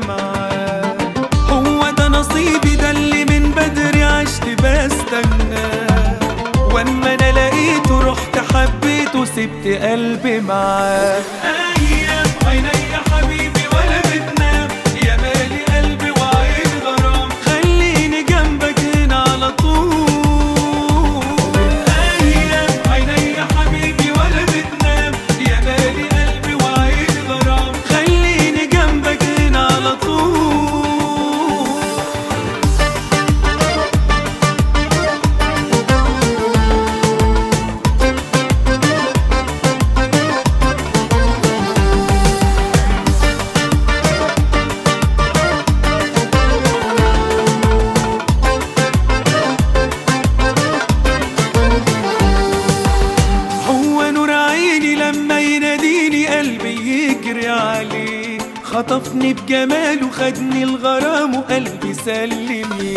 معاه هو ده نصيبي ده اللي من بدري عشت بستناه ولما أنا لقيته رحت حبيته سبت قلبي معاه. عليه خطفني بجماله خدني الغرام وقلبي سلمي